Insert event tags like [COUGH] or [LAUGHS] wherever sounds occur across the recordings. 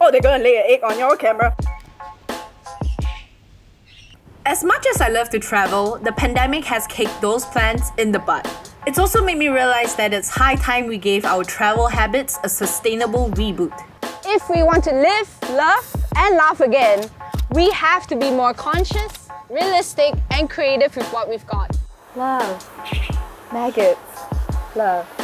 Oh, they're gonna lay an egg on your camera. As much as I love to travel, the pandemic has kicked those plans in the butt. It's also made me realize that it's high time we gave our travel habits a sustainable reboot. If we want to live, love, and laugh again, we have to be more conscious, realistic, and creative with what we've got. Love. Maggots. Love.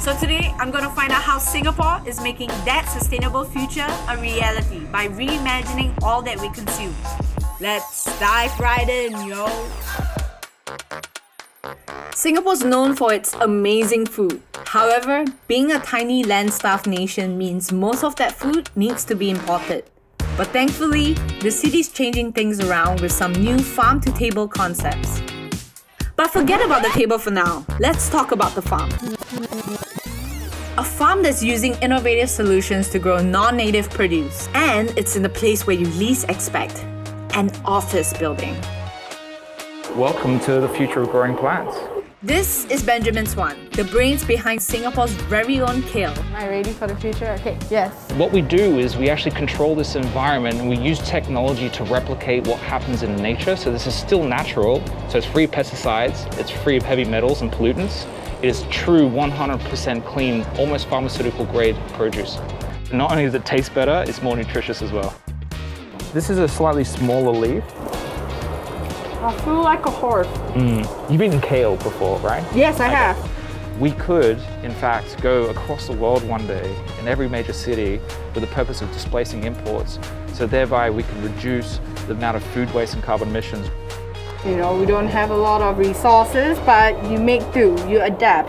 So today, I'm gonna find out how Singapore is making that sustainable future a reality by reimagining all that we consume. Let's dive right in, yo! Singapore's known for its amazing food. However, being a tiny land-starved nation means most of that food needs to be imported. But thankfully, the city's changing things around with some new farm-to-table concepts. But forget about the table for now. Let's talk about the farm. A farm that's using innovative solutions to grow non-native produce. And it's in the place where you least expect. An office building. Welcome to the future of growing plants. This is Benjamin Swan, the brains behind Singapore's very own kale. Am I ready for the future? Okay, yes. What we do is we actually control this environment and we use technology to replicate what happens in nature. So this is still natural. So it's free of pesticides, it's free of heavy metals and pollutants. It is true 100% clean, almost pharmaceutical grade produce. Not only does it taste better, it's more nutritious as well. This is a slightly smaller leaf. I feel like a horse. Mm. You've eaten kale before, right? Yes, I have. We could, in fact, go across the world one day in every major city with the purpose of displacing imports, so thereby we can reduce the amount of food waste and carbon emissions. You know, we don't have a lot of resources, but you make do, you adapt.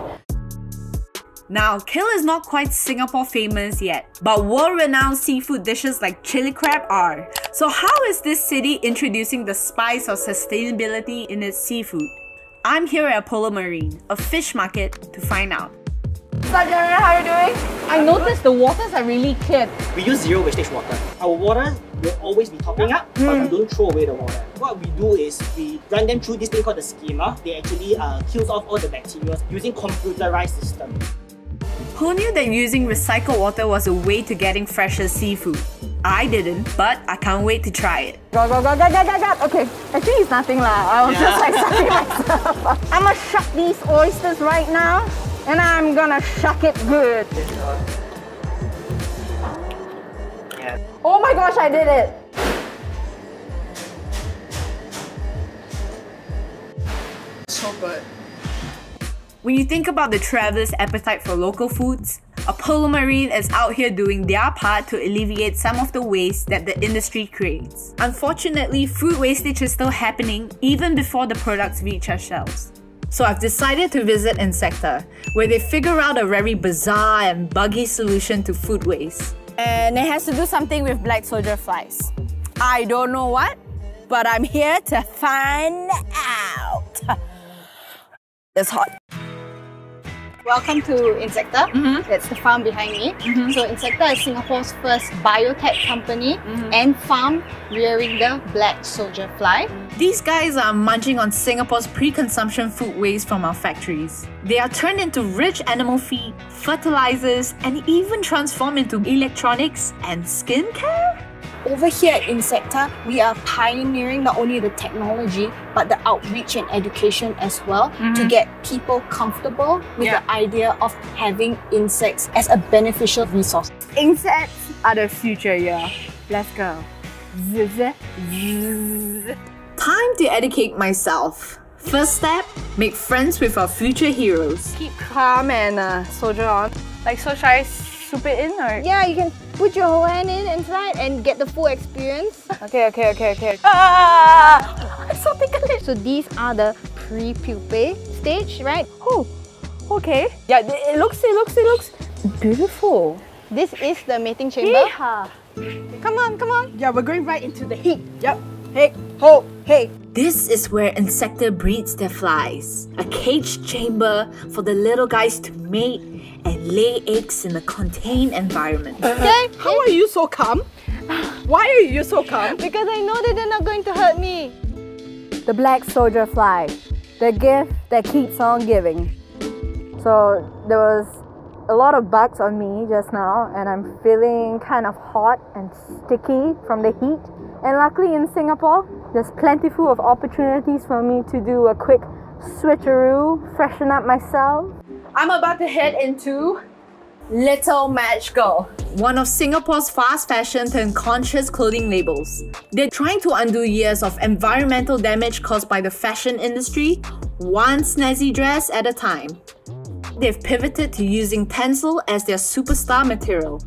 Now, kale is not quite Singapore famous yet, but world-renowned seafood dishes like chili crab are. So how is this city introducing the spice of sustainability in its seafood? I'm here at Apollo Marine, a fish market, to find out. Sajana, how are you doing? I noticed the waters are really clear. We use zero wastage water. Our water will always be topping up, but we don't throw away the water. What we do is we run them through this thing called the skimmer. They actually uh, kills off all the bacteria using computerized system. Who knew that using recycled water was a way to getting fresher seafood? I didn't, but I can't wait to try it. Go, go, go, go, go, go, go. Okay, actually it's nothing lah. I was just like sucking myself. [LAUGHS] I'm gonna shuck these oysters right now, and I'm gonna shuck it good. Oh my gosh, I did it! So good. When you think about the traveler's appetite for local foods, Apollo Marine is out here doing their part to alleviate some of the waste that the industry creates. Unfortunately, food wastage is still happening even before the products reach our shelves. So I've decided to visit Insectta, where they figure out a very bizarre and buggy solution to food waste. And it has to do something with black soldier flies. I don't know what, but I'm here to find out. It's hot. Welcome to Insectta. Mm-hmm. That's the farm behind me. Mm-hmm. So Insectta is Singapore's first biotech company mm-hmm. and farm rearing the black soldier fly. These guys are munching on Singapore's pre-consumption food waste from our factories. They are turned into rich animal feed, fertilizers, and even transformed into electronics and skincare? Over here at Insectta, we are pioneering not only the technology but the outreach and education as well to get people comfortable with Yeah. the idea of having insects as a beneficial resource. Insects are the future, yeah. Let's go. Zzz, zzz. Time to educate myself. First step, make friends with our future heroes. Keep calm and uh, soldier on. Like, so should I soup it in or? Yeah, you can put your whole hand in inside and get the full experience. Okay, okay, okay, okay. Ah! I'm so ticklish. So these are the pre-pupae stage, right? Oh, okay. Yeah, it it looks, it looks, it looks beautiful. This is the mating chamber. Yeehaw. Come on, come on. Yeah, we're going right into the heat. Yep. Hey, ho, hey. This is where Insectta breeds their flies. A cage chamber for the little guys to mate and lay eggs in a contained environment. Uh, okay. How are you so calm? Why are you so calm? Because I know that they're not going to hurt me. the black soldier fly, the gift that keeps on giving. So there was a lot of bugs on me just now, and I'm feeling kind of hot and sticky from the heat. And luckily in Singapore, there's plentiful of opportunities for me to do a quick switcheroo, freshen up myself. I'm about to head into Little Match Girl. One of Singapore's fast fashion and conscious clothing labels. They're trying to undo years of environmental damage caused by the fashion industry, one snazzy dress at a time. They've pivoted to using Tencel as their superstar material.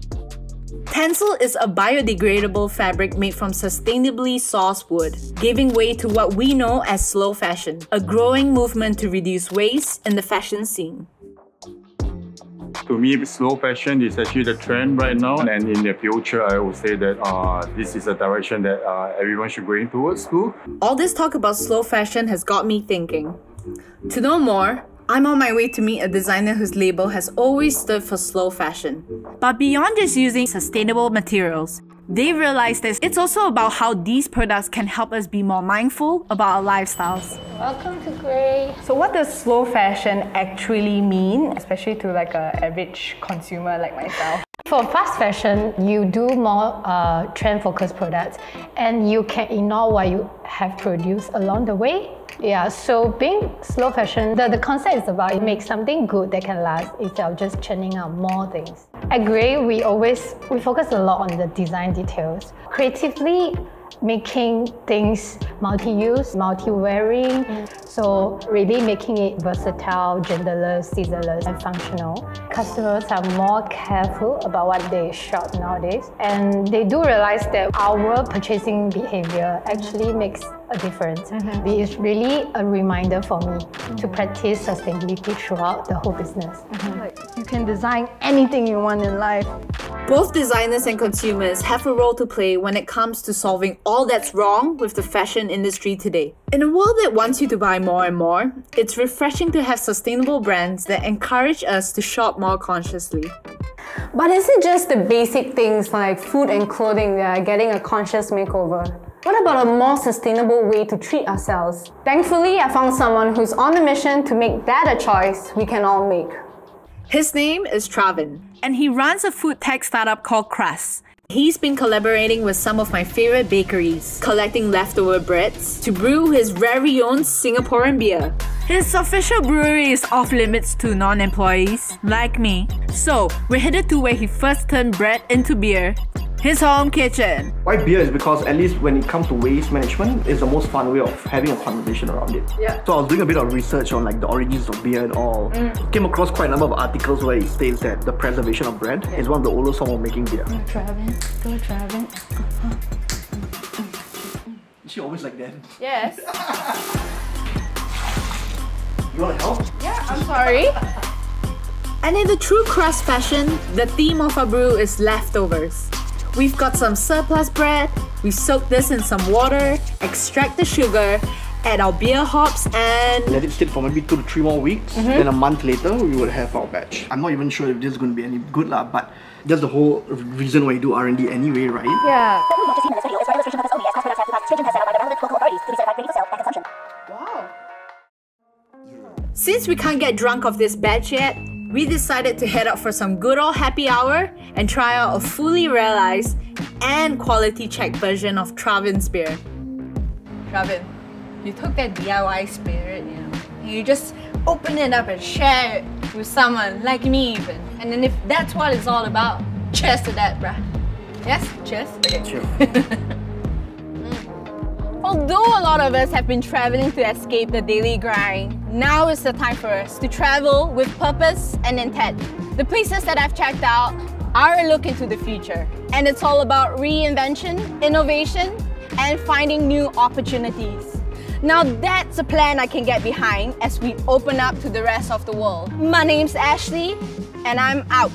Tencel is a biodegradable fabric made from sustainably sourced wood, giving way to what we know as slow fashion, a growing movement to reduce waste in the fashion scene. To me, slow fashion is actually the trend right now, and in the future, I would say that uh, this is a direction that uh, everyone should go in towards too. All this talk about slow fashion has got me thinking. To know more, I'm on my way to meet a designer whose label has always stood for slow fashion. But beyond just using sustainable materials, they realized this. it's also about how these products can help us be more mindful about our lifestyles. Welcome to Grey. So what does slow fashion actually mean, especially to like a average consumer like myself? For fast fashion, you do more uh, trend-focused products and you can ignore what you have produced along the way yeah, so being slow fashion, the, the concept is about make something good that can last instead of just churning out more things. At Grey, we always we focus a lot on the design details. Creatively, making things multi-use, multi-wearing. Mm. So really making it versatile, genderless, seasonless, and functional. Customers are more careful about what they shop nowadays. And they do realize that our purchasing behavior actually makes a difference. Mm-hmm. It's really a reminder for me mm-hmm. to practice sustainability throughout the whole business. Mm-hmm. Like you can design anything you want in life. Both designers and consumers have a role to play when it comes to solving all that's wrong with the fashion industry today. In a world that wants you to buy more and more, it's refreshing to have sustainable brands that encourage us to shop more consciously. But is it just the basic things like food and clothing that are getting a conscious makeover? What about a more sustainable way to treat ourselves? Thankfully, I found someone who's on a mission to make that a choice we can all make. His name is Travin, and he runs a food tech startup called Crust. He's been collaborating with some of my favorite bakeries, collecting leftover breads to brew his very own Singaporean beer. His official brewery is off limits to non employees like me. So, we're headed to where he first turned bread into beer his home kitchen. Why beer is because at least when it comes to waste management, it's the most fun way of having a conversation around it. Yeah. So I was doing a bit of research on like the origins of beer and all. Mm. Came across quite a number of articles where it states that the preservation of bread yeah. is one of the oldest form of making beer. Go Travin, go Travin. Is she always like that? Yes. you wanna help? Yeah, I'm sorry. And in the true crust fashion, the theme of our brew is leftovers. We've got some surplus bread, we soak this in some water, extract the sugar, add our beer hops and... Let it sit for maybe two to three more weeks. Mm -hmm. Then a month later, we will have our batch. I'm not even sure if this is going to be any good lah, but that's the whole reason why you do R&D anyway, right? Yeah. Wow. Since we can't get drunk off this batch yet, we decided to head out for some good old happy hour and try out a fully realized and quality check version of Travin's beer. Travin, you took that DIY spirit, you know, and you just open it up and share it with someone like me even. And then if that's what it's all about, cheers to that, bruh. Yes? Cheers? Okay. Cheers. [LAUGHS] Although a lot of us have been traveling to escape the daily grind, now is the time for us to travel with purpose and intent. The places that I've checked out are a look into the future, and it's all about reinvention, innovation, and finding new opportunities. Now that's a plan I can get behind as we open up to the rest of the world. My name's Ashley, and I'm out.